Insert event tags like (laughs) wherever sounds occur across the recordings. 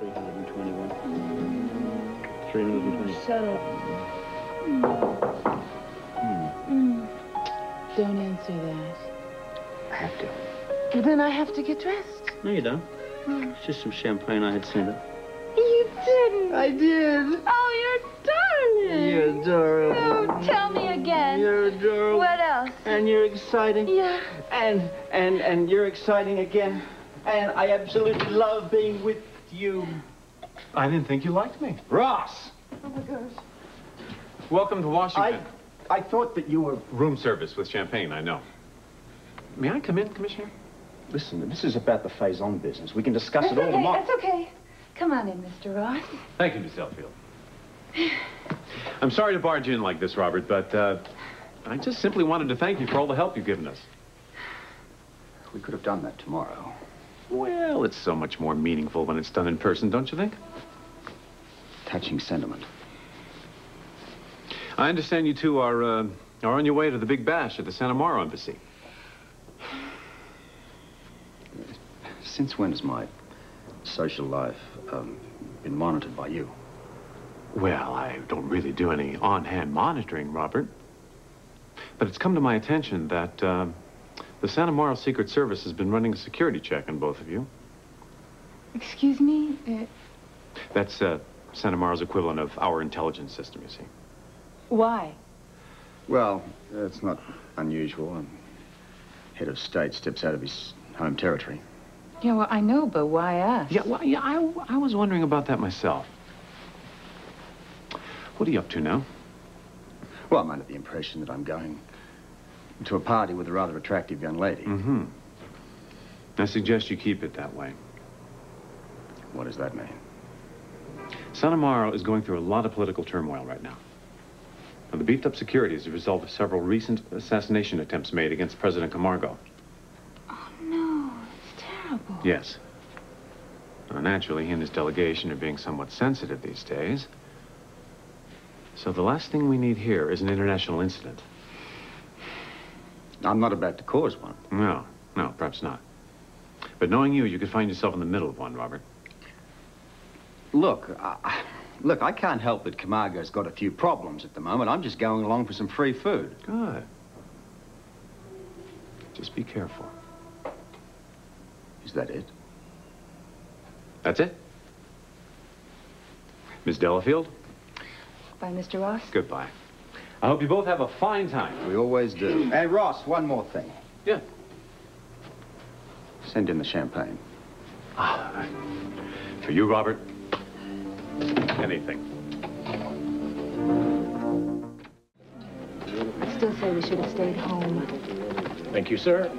321. 320. Shut up. Hmm. Don't answer that. I have to. Well, then I have to get dressed. No, you don't. It's just some champagne I had sent her. You didn't. I did. Oh, you're darling. You're adorable. Oh, tell me again. You're adorable. What else? And you're exciting. Yeah. And and and you're exciting again. And I absolutely love being with you. I didn't think you liked me. Ross! Oh, my gosh. Welcome to Washington. I I thought that you were Room service with champagne, I know. May I come in, Commissioner? Listen, this is about the Faison business. We can discuss That's it all okay. tomorrow. That's okay. Come on in, Mr. Ross. Thank you, Miss Delafield. I'm sorry to barge in like this, Robert, but uh, I just simply wanted to thank you for all the help you've given us. We could have done that tomorrow. Well, it's so much more meaningful when it's done in person, don't you think? Touching sentiment. I understand you two are, uh, are on your way to the big bash at the Santa Maura Embassy. Since when has my social life um, been monitored by you? Well, I don't really do any on-hand monitoring, Robert. But it's come to my attention that uh, the Santa Maura Secret Service has been running a security check on both of you. Excuse me? Uh, That's uh, Santa Maura's equivalent of our intelligence system, you see. why? Well, it's not unusual. A head of state steps out of his home territory. Yeah, well, I know, but why us? Yeah, well, yeah, I, I was wondering about that myself. What are you up to now? Well, I'm under the impression that I'm going to a party with a rather attractive young lady. Mm-hmm. I suggest you keep it that way. What does that mean? Santa Maura is going through a lot of political turmoil right now. Now, the beefed up security is a result of several recent assassination attempts made against President Camargo. Oh, no. It's terrible. Yes. Now, naturally, he and his delegation are being somewhat sensitive these days. So the last thing we need here is an international incident. I'm not about to cause one. No, no, perhaps not. But knowing you, you could find yourself in the middle of one, Robert. Look, I, look, I can't help that Camargo's got a few problems at the moment. I'm just going along for some free food. Good. Just be careful. Is that it? That's it? Miss Delafield, Bye, Mr. Ross. goodbye. I hope you both have a fine time. We always do. Hey, Ross, one more thing. Yeah. Send in the champagne. Ah, for you, Robert, anything. I still say we should have stayed home. Thank you, sir.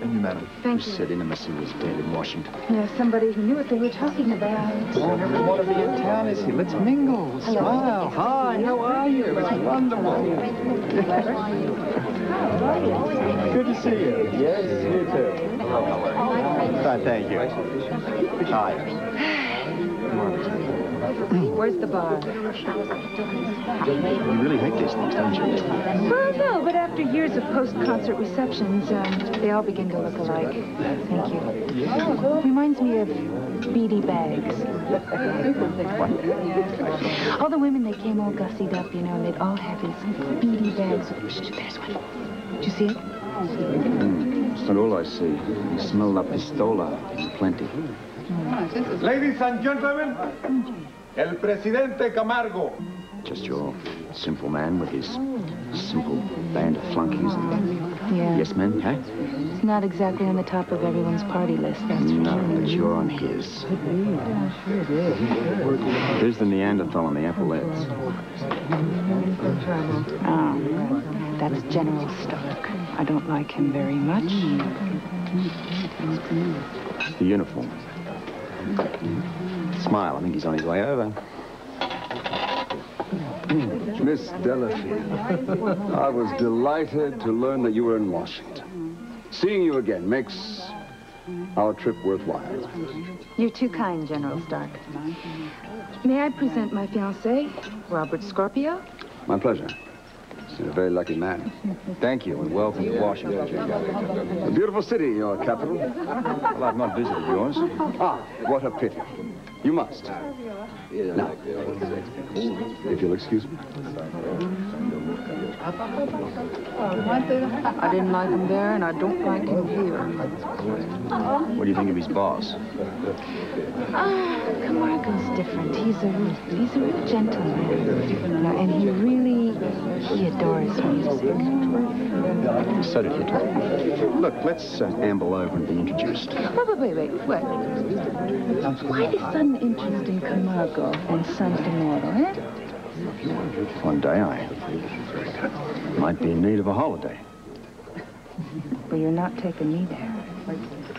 You, madam. Thank Who you. said intimacy was dead in Washington? Yeah, somebody who knew what they were talking about. Oh, every one of you in town is here. Let's mingle. Smile. Hi, how are you? It's wonderful. Good to see you. Yes, you too. Fine, thank you. Hi. Where's the bar? You really hate these things, don't you? Well, no, but after years of post-concert receptions, um, they all begin to look alike. Thank you. Reminds me of beady bags. all the women, they came all gussied up, you know, and they'd all have these beady bags. Shh, there's one. Did you see it? It's not all I see. You smell la pistola in plenty. Ladies and gentlemen, el presidente Camargo. Just your simple man with his simple band of flunkies. Yeah. Yes, men, eh? It's not exactly on the top of everyone's party list, that's for No, sure. but you're on his. Who's the Neanderthal on the epaulettes? Oh, that's General Stark. I don't like him very much. The uniform. Smile, I think he's on his way over. Miss Delafield, I was delighted to learn that you were in Washington. Seeing you again makes our trip worthwhile. You're too kind, General Stark. May I present my fiancé, Robert Scorpio? My pleasure. You're a very lucky man. Thank you, and welcome to Washington. A beautiful city, your capital. Well, I've not visited yours. Ah, what a pity. You must. Now, if you'll excuse me. I didn't like him there, and I don't like him here. What do you think of his boss? Ah, Camargo's different. He's a real, he's a real gentleman. And he really, he adores music. So did Hitler. Look, let's uh, amble over and be introduced. Wait, wait, wait, wait. What? Why the sudden interest in Camargo and Santa Moro, eh? One day I might be in need of a holiday. (laughs) Well, you're not taking me there.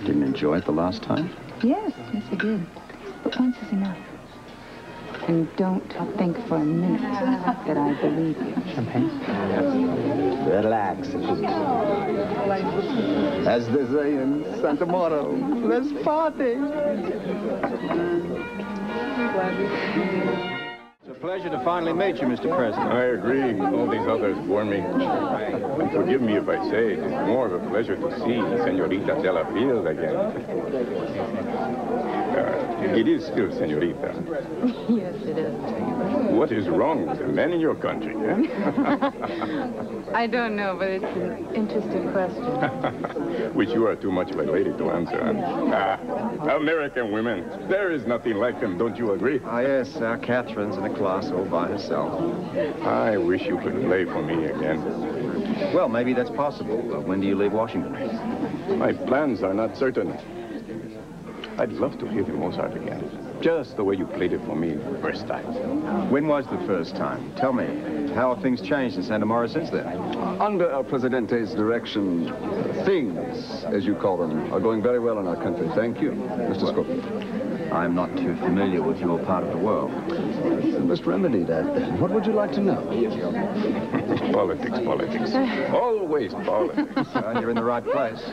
Didn't enjoy it the last time? Yes, yes, I did. But once is enough. And don't think for a minute that I believe you. Champagne? Relax. As they say in Santa Moro, let's party. Pleasure to finally meet you, Mr. President. I agree. All these others bore me. And forgive me if I say it is more of a pleasure to see Senorita Delafield again. Uh, it is still Senorita. yes, it is. What is wrong with the men in your country, eh? (laughs) I don't know, but it's an interesting question. (laughs) Which you are too much of a lady to answer. huh? Ah, American women. There is nothing like them, don't you agree? Ah, yes, our Katherine's in a class all by herself. I wish you could play for me again. Well, maybe that's possible. Uh, when do you leave Washington? My plans are not certain. I'd love to hear the Mozart again. Just the way you played it for me the first time. When was the first time? Tell me, how have things changed in Santa Mara since then? Under El Presidente's direction, things, as you call them, are going very well in our country. Thank you, Mr. Scorpio. I'm not too familiar with your part of the world. We must remedy that. then. What would you like to know? (laughs) Politics, politics. Always politics. Well, you're in the right place.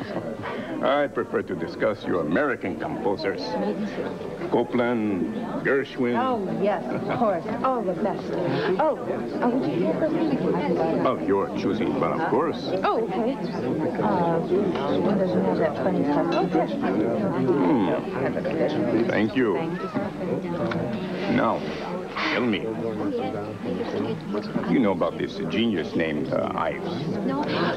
I prefer to discuss your American composers. Copland, Gershwin. Oh, yes, of course. All the best. Oh, oh, would you hear her? Oh, you're choosing, but of course. Oh, okay. Uh, doesn't have that funny stuff. Hmm. Thank you. Now, tell me. You know about this genius named uh, Ives.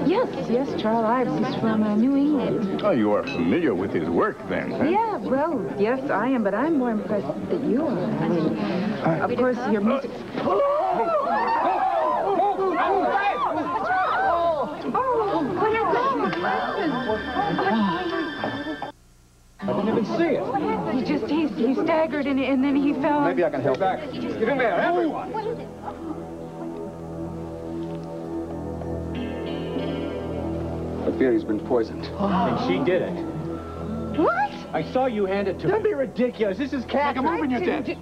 Yes, yes, Charles Ives is from uh, New England. Oh, you are familiar with his work then, huh? Yeah, well, yes, I am, but I'm more impressed that you are. I mean, of course, your music. Oh, he, he staggered and, and then he fell. Maybe I can help. Back. Get in there, everyone. What is it? I fear he's been poisoned. Oh. And she did it. What? I saw you hand it to him. Don't be ridiculous. This is cat. Like a moving your dead.